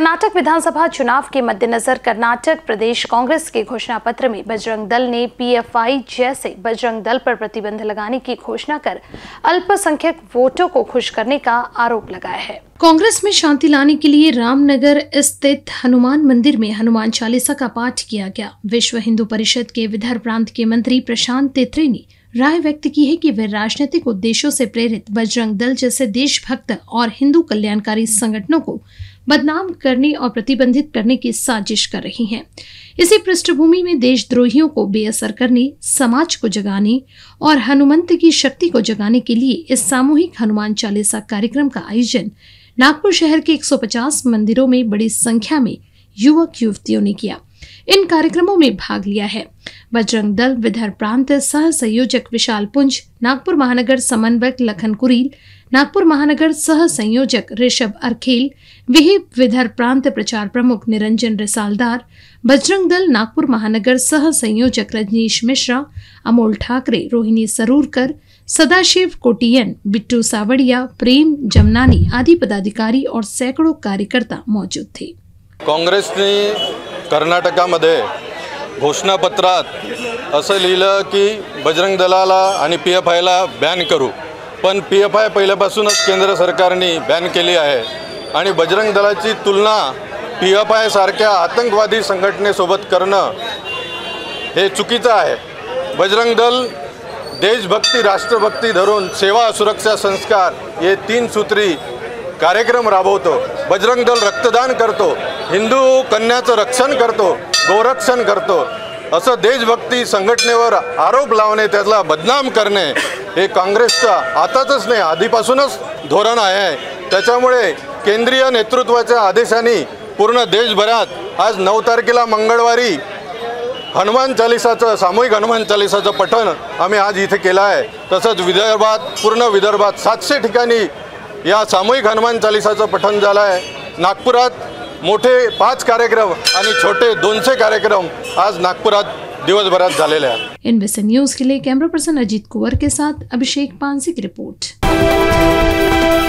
कर्नाटक विधानसभा चुनाव के मद्देनजर कर्नाटक प्रदेश कांग्रेस के घोषणा पत्र में बजरंग दल ने पीएफआई जैसे बजरंग दल पर प्रतिबंध लगाने की घोषणा कर अल्पसंख्यक वोटों को खुश करने का आरोप लगाया है। कांग्रेस में शांति लाने के लिए रामनगर स्थित हनुमान मंदिर में हनुमान चालीसा का पाठ किया गया। विश्व हिंदू परिषद के विदर्भ प्रांत के मंत्री प्रशांत तेत्रे ने राय व्यक्त की है कि वे राजनीतिक उद्देश्यों से प्रेरित बजरंग दल जैसे देशभक्त और हिंदू कल्याणकारी संगठनों को बदनाम करने और प्रतिबंधित करने की साजिश कर रही हैं। इसी पृष्ठभूमि में देशद्रोहियों को बेअसर करने, समाज को जगाने और हनुमंत की शक्ति को जगाने के लिए इस सामूहिक हनुमान चालीसा कार्यक्रम का आयोजन नागपुर शहर के 150 मंदिरों में बड़ी संख्या में युवक युवतियों ने किया। इन कार्यक्रमों में भाग लिया है। बजरंग दल, विदर्भ प्रांत, सह संयोजक विशाल पुंज, नागपुर महानगर समन्वयक लखन कुरील, नागपुर महानगर सह संयोजक ऋषभ अरखेल विहिप विदर्भ प्रांत प्रचार प्रमुख निरंजन रिसालदार, बजरंग दल, नागपुर महानगर सह संयोजक रजनीश मिश्रा, अमोल ठाकरे, रोहिणी सरूरकर, सदाशिव कोटियन, बिट्टू सावड़िया, प्रेम जमनानी आदि पदाधिकारी और सैकड़ों कार्यकर्ता मौजूद थे। काँग्रेसने कर्नाटकामध्ये घोषणापत्रात असं लिहिलं की बजरंग दलाला आणि पी एफ आयला बॅन करू. पण पी एफ आय पहिल्यापासूनच केंद्र सरकारने बॅन केली आहे. आणि बजरंग दलाची तुलना पी एफ आयसारख्या आतंकवादी संघटनेसोबत करणं हे चुकीचं आहे. बजरंग दल देशभक्ती राष्ट्रभक्ती धरून सेवा सुरक्षा संस्कार हे तीन सूत्री कार्यक्रम राबवतो. बजरंग दल रक्तदान करतो. हिंदू कन्याचं रक्षण करतो. गोरक्षण करतो. असं देशभक्ती संघटनेवर आरोप लावणे त्याला बदनाम करणे हे काँग्रेसचं आताच नाही आधीपासूनच धोरण आहे. त्याच्यामुळे केंद्रीय नेतृत्वाच्या आदेशाने पूर्ण देशभरात आज नऊ तारखेला मंगळवारी हनुमान चालिसाचं सामूहिक हनुमान चालिसाचं पठण आम्ही आज इथे केलं आहे. तसंच विदर्भात पूर्ण विदर्भात सातशे ठिकाणी या सामूहिक हनुमान चालिसाचं पठण झालं आहे. नागपुरात मोठे पाच कार्यक्रम आणि छोटे दोनशे कार्यक्रम आज नागपुरात दिवसभरात झालेले आहेत. एनबीसी न्यूज़ के लिए कैमरा पर्सन अजीत कुंवर के साथ अभिषेक पानसी की रिपोर्ट।